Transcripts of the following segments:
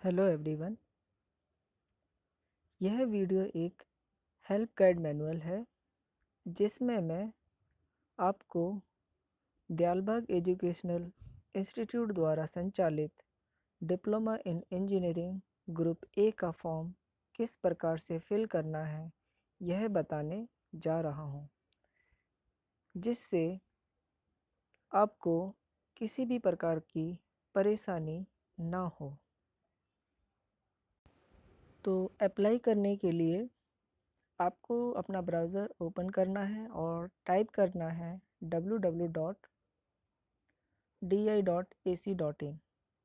Hello everyone यह video एक help guide manual है, जिसमें मैं आपको दयालबाग एजुकेशनल इंस्टीट्यूट द्वारा संचालित diploma in engineering group A का फॉर्म किस प्रकार से फिल करना है, यह बताने जा रहा हूँ, जिससे आपको किसी भी प्रकार की परेशानी ना हो। तो अप्लाई करने के लिए आपको अपना ब्राउज़र ओपन करना है और टाइप करना है W W dot D I dot A C dot in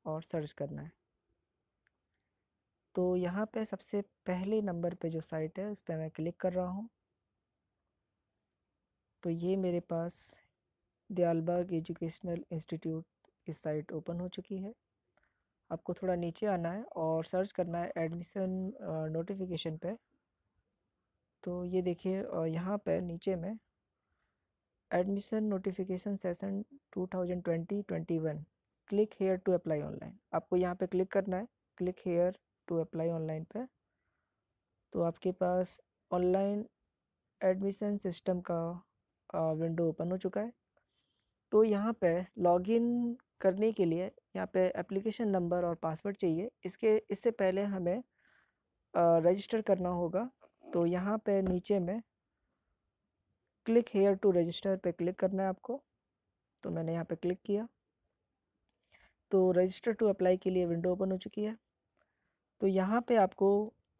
और सर्च करना है। तो यहाँ पे सबसे पहले नंबर पे जो साइट है, उस पर मैं क्लिक कर रहा हूँ। तो ये मेरे पास दयालबाग एजुकेशनल इंस्टीट्यूट की साइट ओपन हो चुकी है। आपको थोड़ा नीचे आना है और सर्च करना है एडमिशन नोटिफिकेशन पे। तो ये देखिए यहाँ पे नीचे में admission notification session 2020-21 click here to apply online. आपको यहाँ पे क्लिक करना है, click here to apply online पे। तो आपके पास ऑनलाइन एडमिशन सिस्टम का विंडो ओपन हो चुका है। तो यहाँ पे लॉगिन करने के लिए यहाँ पे एप्लीकेशन नंबर और पासवर्ड चाहिए। इसके, इससे पहले हमें रजिस्टर करना होगा। तो यहाँ पे नीचे में क्लिक हेयर टू रजिस्टर पे क्लिक करना है आपको। तो मैंने यहाँ पे क्लिक किया। तो रजिस्टर टू अप्लाई के लिए विंडो ओपन हो चुकी है। तो यहाँ पे आपको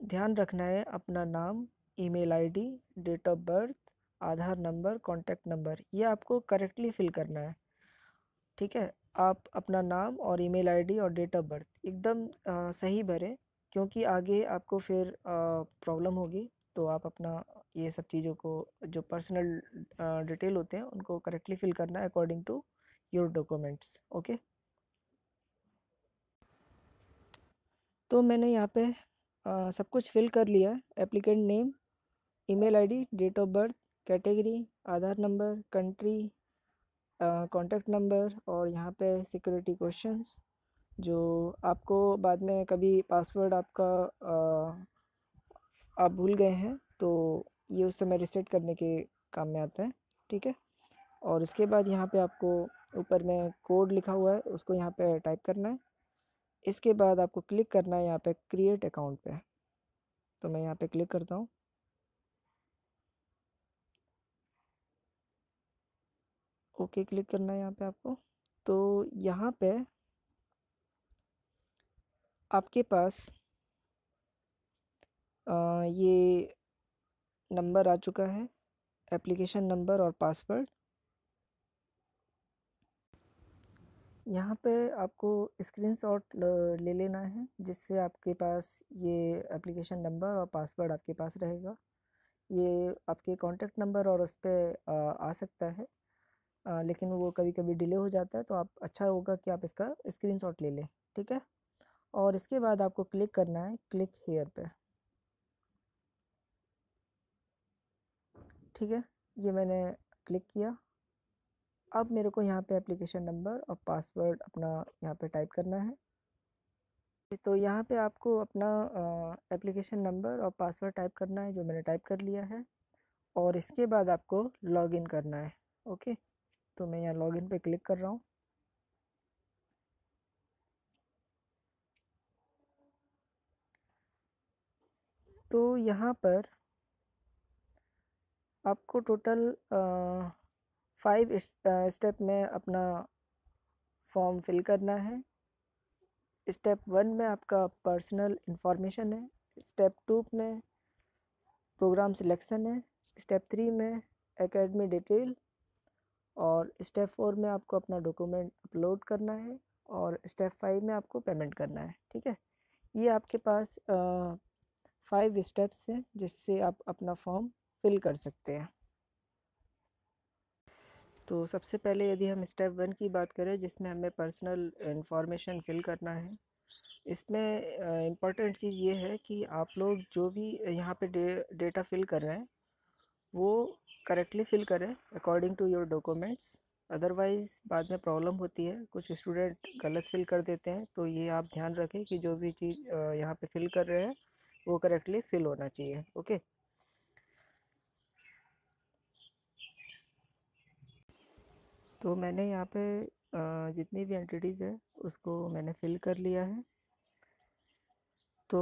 ध्यान रखना है अपना नाम email ID date of birth Aadhaar number contact number ये आपको करेक्टली फिल करना है। ठीक है? आप अपना नाम और ईमेल आईडी और डेट ऑफ़ बर्थ एकदम सही भरें क्योंकि आगे आपको फिर प्रॉब्लम होगी तो आप अपना ये सब चीज़ों को जो पर्सनल डिटेल होते हैं उनको करेक्टली फिल करना है according to your documents okay? तो मैंने यहाँ पे आ, सब कुछ फिल कर लिया है applicant name email ID date of birth category Aadhaar number country contact number और यहाँ पे सिक्योरिटी क्वेश्चंस जो आपको बाद में कभी पासवर्ड आपका आप भूल गए हैं तो ये उस समय रिसेट करने के काम में आता है, ठीक है? और इसके बाद यहाँ पे आपको ऊपर में कोड लिखा हुआ है, उसको यहाँ पे टाइप करना है। इसके बाद आपको क्लिक करना है यहाँ पे क्रिएट अकाउंट पे। तो मैं यहाँ पे क्लिक करता हूँ। ओके क्लिक करना है यहाँ पे आपको। तो यहाँ पे आपके पास आ, ये नंबर आ चुका है एप्लीकेशन नंबर और पासवर्ड। यहाँ पे आपको स्क्रीनशॉट ले लेना है जिससे आपके पास ये एप्लीकेशन नंबर और पासवर्ड आपके पास रहेगा। ये आपके कॉन्टैक्ट नंबर और उस पर आ, आ सकता है। आ, लेकिन वो कभी कभी डिले हो जाता है तो आप अच्छा होगा कि आप इसका स्क्रीनशॉट ले लें ठीक है? और इसके बाद आपको क्लिक करना है क्लिक हेयर पे। ठीक है? ये मैंने क्लिक किया। अब मेरे को यहाँ पे एप्लीकेशन नंबर और पासवर्ड अपना यहाँ पे टाइप करना है। तो यहाँ पे आपको अपना एप्लीकेशन नंबर और पासवर्ड टाइप करना है जो मैंने टाइप कर लिया है। और इसके बाद आपको लॉगिन करना है ओके? तो मैं यहाँ लॉगिन पे क्लिक कर रहा हूँ। तो यहाँ पर आपको टोटल फाइव स्टेप में अपना फॉर्म फिल करना है। स्टेप वन में आपका पर्सनल इंफॉर्मेशन है। स्टेप टू में प्रोग्राम सिलेक्शन है। स्टेप थ्री में एकेडमी डिटेल और स्टेप फोर में आपको अपना डॉक्यूमेंट अपलोड करना है और स्टेप फाइव में आपको पेमेंट करना है ठीक है? ये आपके पास फाइव स्टेप्स हैं जिससे आप अपना फॉर्म फिल कर सकते हैं। तो सबसे पहले यदि हम स्टेप वन की बात करें जिसमें हमें पर्सनल इंफॉर्मेशन फिल करना है इसमें इंपॉर्टेंट चीज़ ये है कि आप लोग जो भी यहाँ पे डे, डेटा फिल कर रहे हैं वो करेक्टली फिल करें according to your documents otherwise बाद में प्रॉब्लम होती है। कुछ स्टूडेंट गलत फिल कर देते हैं तो ये आप ध्यान रखें कि जो भी चीज़ यहाँ पे फिल कर रहे हैं, वो करेक्टली फिल होना चाहिए ओके तो मैंने यहाँ पे जितनी भी एंटिटीज़ है, उसको मैंने फिल कर लिया है। तो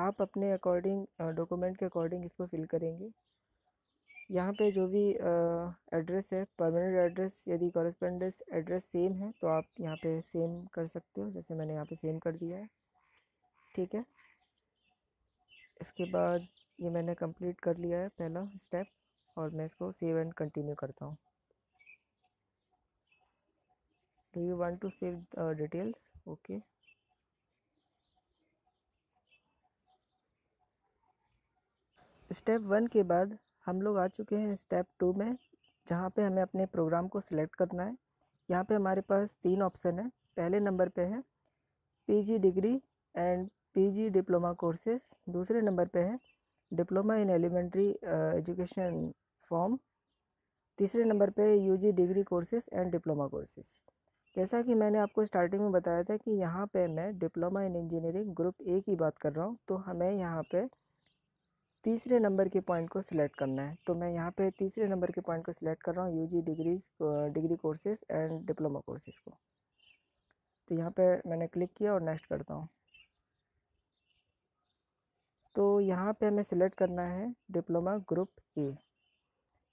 आप अपने अकॉर्डिंग डॉक्यूमेंट के अकॉर्डिंग इसको फिल करेंगे। यहाँ पे जो भी एड्रेस है परमानेंट एड्रेस यदि कॉरेस्पेंडेंस एड्रेस सेम है तो आप यहाँ पे सेम कर सकते हो, जैसे मैंने यहाँ पे सेम कर दिया है। ठीक है? इसके बाद ये मैंने कंप्लीट कर लिया है पहला स्टेप और मैं इसको सेव एंड कंटिन्यू करता हूँ। Do you want to save details okay step one के बाद हम लोग आ चुके हैं स्टेप टू में, जहाँ पे हमें अपने प्रोग्राम को सिलेक्ट करना है। यहाँ पे हमारे पास तीन ऑप्शन है। पहले नंबर पे है PG degree and PG diploma courses दूसरे नंबर पे है diploma in elementary education form. तीसरे नंबर पे UG degree courses and diploma courses जैसा कि मैंने आपको स्टार्टिंग में बताया था कि यहाँ पे मैं diploma in engineering group A की बात कर रहा हूँ तो हमें यहाँ पे तीसरे नंबर के पॉइंट को सिलेक्ट करना है। तो मैं यहाँ पे तीसरे नंबर के पॉइंट को सिलेक्ट कर रहा हूँ UG degrees degree courses and diploma courses को। तो यहाँ पे मैंने क्लिक किया और नेक्स्ट करता हूँ। तो यहाँ पे हमें सिलेक्ट करना है डिप्लोमा ग्रुप ए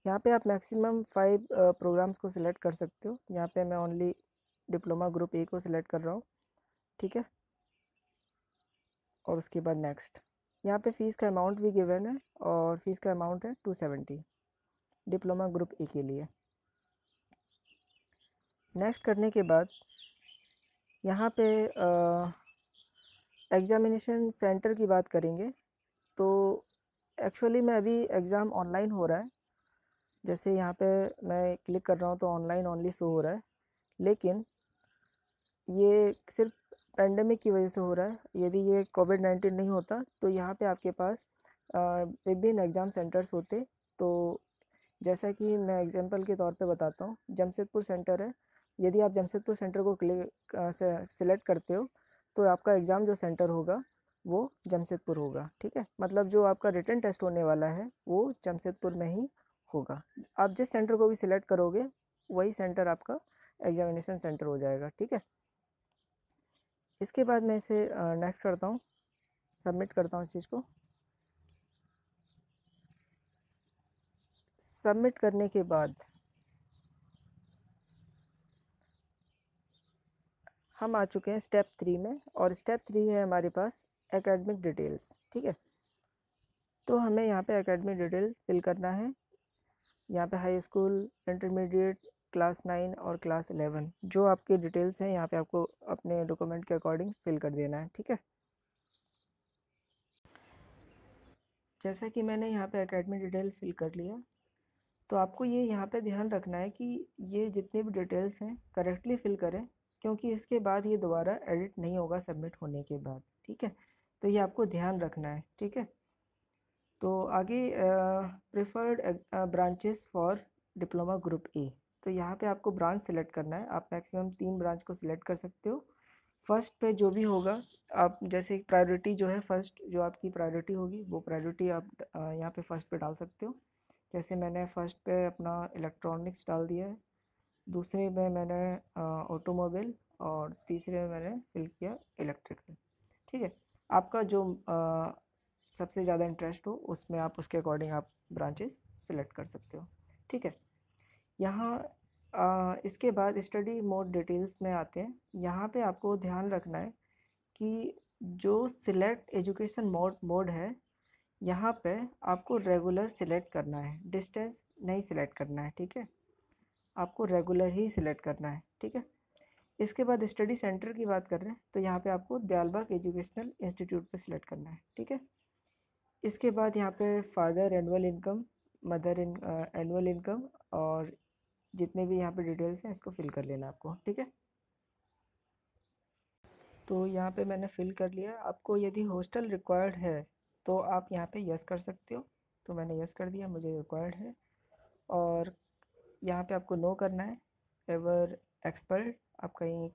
यहाँ पे आप मैक्सिमम फाइव प्रोग्राम्स को सिलेक्ट कर सकते हो। यहाँ पे मैं ओनली डिप्लोमा ग्रुप ए को सिलेक्ट कर रहा हूँ। ठीक है? और उसके बाद नेक्स्ट यहाँ पे फ़ीस का अमाउंट भी गिवन है और फ़ीस का अमाउंट है two seventy diploma group A के लिए। नेक्स्ट करने के बाद यहाँ पे एग्ज़ामिनेशन सेंटर की बात करेंगे तो एक्चुअली मैं अभी एग्ज़ाम ऑनलाइन हो रहा है। जैसे यहाँ पे मैं क्लिक कर रहा हूँ तो ऑनलाइन ओनली शो हो रहा है। लेकिन ये सिर्फ़ पेंडेमिक की वजह से हो रहा है। यदि ये कोविड नाइन्टीन नहीं होता तो यहाँ पे आपके पास विभिन्न एग्ज़ाम सेंटर्स होते। तो जैसा कि मैं एग्जांपल के तौर पे बताता हूँ, जमशेदपुर सेंटर है। यदि आप जमशेदपुर सेंटर को सेलेक्ट करते हो तो आपका एग्ज़ाम जो सेंटर होगा, वो जमशेदपुर होगा। ठीक है? मतलब जो आपका रिटर्न टेस्ट होने वाला है, वो जमशेदपुर में ही होगा। आप जिस सेंटर को भी सिलेक्ट करोगे, वही सेंटर आपका एग्जामिनेशन सेंटर हो जाएगा। ठीक है? इसके बाद मैं इसे नेक्स्ट करता हूँ। सबमिट करता हूँ इस चीज़ को। सबमिट करने के बाद हम आ चुके हैं स्टेप थ्री में और स्टेप थ्री है हमारे पास एकेडमिक डिटेल्स ठीक है? तो हमें यहाँ पे एकेडमिक डिटेल फिल करना है। यहाँ पे high school intermediate class nine और क्लास एलेवन जो आपके डिटेल्स हैं, यहाँ पे आपको अपने डॉक्यूमेंट के अकॉर्डिंग फिल कर देना है, ठीक है? जैसा कि मैंने यहाँ पे एकेडमी डिटेल फिल कर लिया तो आपको ये यहाँ पे ध्यान रखना है कि ये जितने भी डिटेल्स हैं करेक्टली फिल करें, क्योंकि इसके बाद ये दोबारा एडिट नहीं होगा सबमिट होने के बाद, ठीक है? तो ये आपको ध्यान रखना है, ठीक है? तो आगे preferred branches for diploma group A तो यहाँ पे आपको ब्रांच सेलेक्ट करना है। आप मैक्सिमम तीन ब्रांच को सिलेक्ट कर सकते हो। फ़र्स्ट पे जो भी होगा आप जैसे प्रायोरिटी जो है फ़र्स्ट जो आपकी प्रायोरिटी होगी वो प्रायोरिटी आप यहाँ पे फ़र्स्ट पे डाल सकते हो। जैसे मैंने फ़र्स्ट पे अपना इलेक्ट्रॉनिक्स डाल दिया है। दूसरे में मैंने ऑटोमोबाइल और तीसरे में मैंने फिल किया इलेक्ट्रिकल ठीक है? आपका जो आ, सबसे ज़्यादा इंटरेस्ट हो उसमें आप उसके अकॉर्डिंग आप ब्रांचेस सिलेक्ट कर सकते हो। ठीक है? यहाँ इसके बाद स्टडी मोड डिटेल्स में आते हैं। यहाँ पे आपको ध्यान रखना है कि जो सिलेक्ट एजुकेशन मोड मोड है, यहाँ पे आपको रेगुलर सिलेक्ट करना है। डिस्टेंस नहीं सिलेक्ट करना है, ठीक है? आपको रेगुलर ही सिलेक्ट करना है, ठीक है? इसके बाद स्टडी सेंटर की बात कर रहे हैं तो यहाँ पे आपको दयालबाग एजुकेशनल इंस्टीट्यूट पे सिलेक्ट करना है, ठीक है? इसके बाद यहाँ पे father annual income mother annual income और जितने भी यहाँ पे डिटेल्स हैं, इसको फिल कर लेना आपको, ठीक है? तो यहाँ पे मैंने फिल कर लिया। आपको यदि हॉस्टल रिक्वायर्ड है तो आप यहाँ पे यस कर सकते हो। तो मैंने यस कर दिया, मुझे रिक्वायर्ड है। और यहाँ पे आपको नो करना है। एवर एक्सपर्ट आप कहीं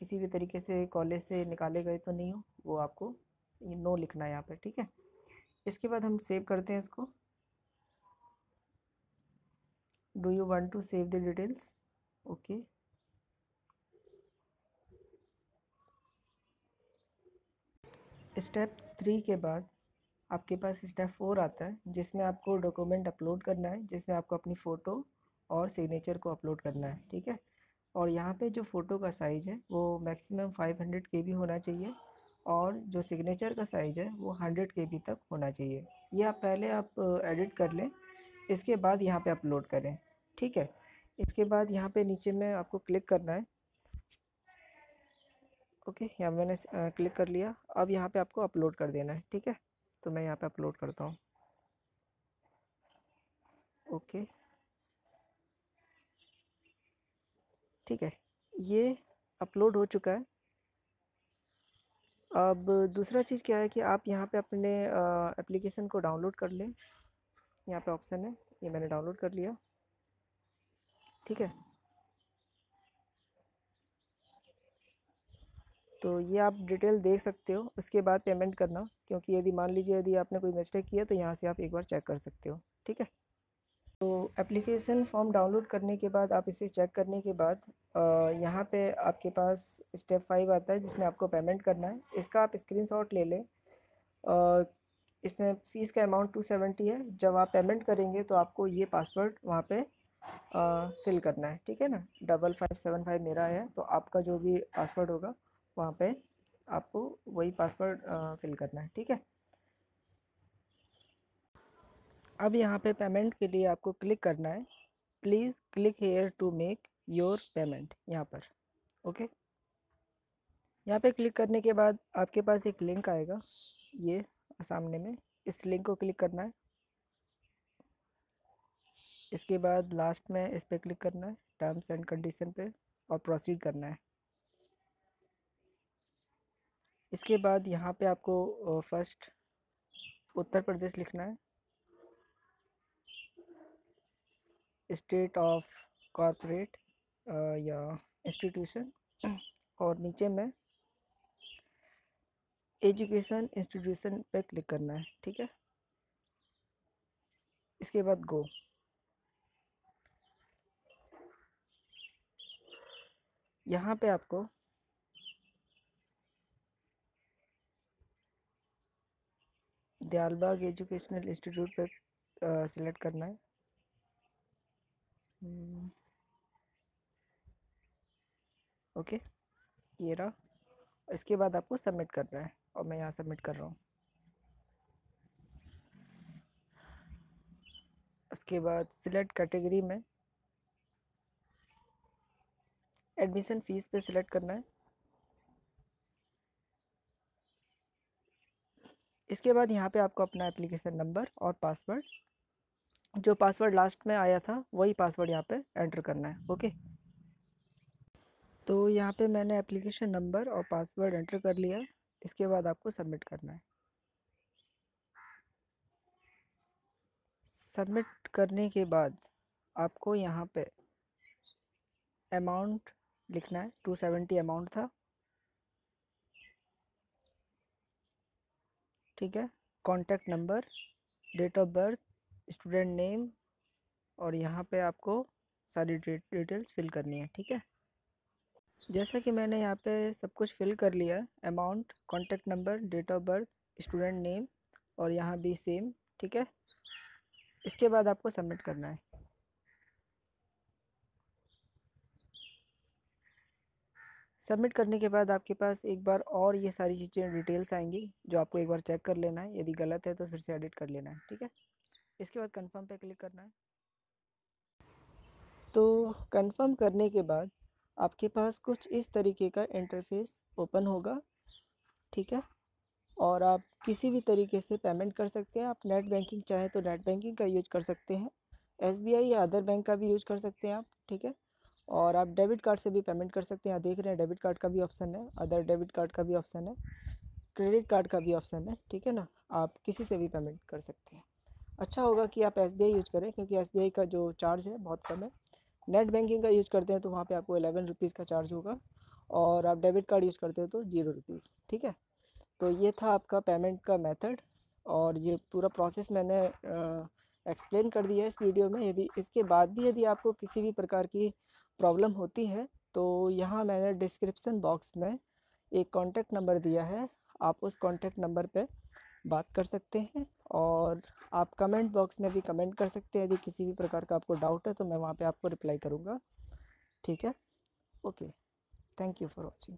किसी भी तरीके से कॉलेज से निकाले गए तो नहीं हो। वो आपको नो लिखना है यहाँ पे, ठीक है? इसके बाद हम सेव करते हैं इसको। Do you want to save the details okay step three के बाद आपके पास स्टेप फोर आता है, जिसमें आपको डॉक्यूमेंट अपलोड करना है, जिसमें आपको अपनी फ़ोटो और सिग्नेचर को अपलोड करना है, ठीक है? और यहाँ पे जो फ़ोटो का साइज़ है, वो मैक्सिमम 500 हंड्रेड के बी होना चाहिए और जो सिग्नेचर का साइज़ है, वो 100 के बी तक होना चाहिए। यह पहले आप एडिट कर लें, इसके बाद यहाँ पे अपलोड करें। ठीक है? इसके बाद यहाँ पे नीचे में आपको क्लिक करना है। ओके, यहाँ मैंने क्लिक कर लिया। अब यहाँ पे आपको अपलोड कर देना है, ठीक है? तो मैं यहाँ पे अपलोड करता हूँ। ओके। ठीक है, ये अपलोड हो चुका है। अब दूसरा चीज़ क्या है कि आप यहाँ पे अपने एप्लीकेशन को डाउनलोड कर लें। यहाँ पे ऑप्शन है, ये मैंने डाउनलोड कर लिया। ठीक है? तो ये आप डिटेल देख सकते हो। उसके बाद पेमेंट करना, क्योंकि यदि मान लीजिए यदि आपने कोई मिस्टेक किया तो यहाँ से आप एक बार चेक कर सकते हो। ठीक है? तो एप्लीकेशन फॉर्म डाउनलोड करने के बाद, आप इसे चेक करने के बाद यहाँ पे आपके पास स्टेप फाइव आता है, जिसमें आपको पेमेंट करना है। इसका आप स्क्रीनशॉट ले लें। इसमें फ़ीस का अमाउंट टू सेवेंटी है। जब आप पेमेंट करेंगे तो आपको ये पासवर्ड वहाँ पे फिल करना है, ठीक है ना? डबल फाइव सेवन फाइव मेरा है तो आपका जो भी पासवर्ड होगा, वहाँ पे आपको वही पासवर्ड फिल करना है, ठीक है? अब यहाँ पे पेमेंट के लिए आपको क्लिक करना है। Please click here to make your payment यहाँ पर ओके यहाँ पे क्लिक करने के बाद आपके पास एक लिंक आएगा, ये सामने में, इस लिंक को क्लिक करना है। इसके बाद लास्ट में इस पर क्लिक करना है टर्म्स एंड कंडीशन पे और प्रोसीड करना है। इसके बाद यहाँ पे आपको फ़र्स्ट उत्तर प्रदेश लिखना है। स्टेट ऑफ़ कॉरपोरेट या इंस्टीट्यूशन और नीचे में एजुकेशन इंस्टीट्यूशन पे क्लिक करना है, ठीक है? इसके बाद गो यहाँ पे आपको दयालबाग एजुकेशनल इंस्टीट्यूट पे सिलेक्ट करना है। ओके, ये रहा। इसके बाद आपको सबमिट करना है, और मैं यहाँ सबमिट कर रहा हूँ। उसके बाद सिलेक्ट कैटेगरी में एडमिशन फ़ीस पे सिलेक्ट करना है। इसके बाद यहाँ पे आपको अपना एप्लीकेशन नंबर और पासवर्ड जो पासवर्ड लास्ट में आया था, वही पासवर्ड यहाँ पे एंटर करना है ओके तो यहाँ पे मैंने एप्लीकेशन नंबर और पासवर्ड एंटर कर लिया। इसके बाद आपको सबमिट करना है। सबमिट करने के बाद आपको यहाँ पे अमाउंट लिखना है टू सेवेंटी अमाउंट था। ठीक है contact number date of birth student name और यहाँ पे आपको सारी डिटेल्स फिल करनी है, ठीक है? जैसा कि मैंने यहाँ पे सब कुछ फिल कर लिया amount contact number date of birth student name और यहाँ भी सेम ठीक है? इसके बाद आपको सबमिट करना है। सबमिट करने के बाद आपके पास एक बार और ये सारी चीज़ें, डिटेल्स आएँगी, जो आपको एक बार चेक कर लेना है। यदि गलत है तो फिर से एडिट कर लेना है, ठीक है? इसके बाद कंफर्म पे क्लिक करना है। तो कंफर्म करने के बाद आपके पास कुछ इस तरीके का इंटरफेस ओपन होगा, ठीक है? और आप किसी भी तरीके से पेमेंट कर सकते हैं। आप नेट बैंकिंग चाहें तो नेट बैंकिंग का यूज़ कर सकते हैं। एसबीआई या अदर बैंक का भी यूज़ कर सकते हैं आप, ठीक है? और आप डेबिट कार्ड से भी पेमेंट कर सकते हैं। देख रहे हैं, डेबिट कार्ड का भी ऑप्शन है, अदर डेबिट कार्ड का भी ऑप्शन है, क्रेडिट कार्ड का भी ऑप्शन है, ठीक है ना? आप किसी से भी पेमेंट कर सकते हैं। अच्छा होगा कि आप एसबीआई यूज़ करें, क्योंकि एसबीआई का जो चार्ज है बहुत कम है। नेट बैंकिंग का यूज़ करते हैं तो वहाँ पे आपको एलेवन रुपीज़ का चार्ज होगा और आप डेबिट कार्ड यूज़ करते हो तो ज़ीरो रुपीज़, ठीक है? तो ये था आपका पेमेंट का मेथड और ये पूरा प्रोसेस मैंने एक्सप्लेन कर दिया है इस वीडियो में। यदि इसके बाद भी यदि आपको किसी भी प्रकार की प्रॉब्लम होती है तो यहाँ मैंने डिस्क्रिप्सन बॉक्स में एक कॉन्टैक्ट नंबर दिया है, आप उस कॉन्टैक्ट नंबर पे बात कर सकते हैं और आप कमेंट बॉक्स में भी कमेंट कर सकते हैं, यदि किसी भी प्रकार का आपको डाउट है तो मैं वहाँ पे आपको रिप्लाई करूँगा, ठीक है? Okay, thank you for watching.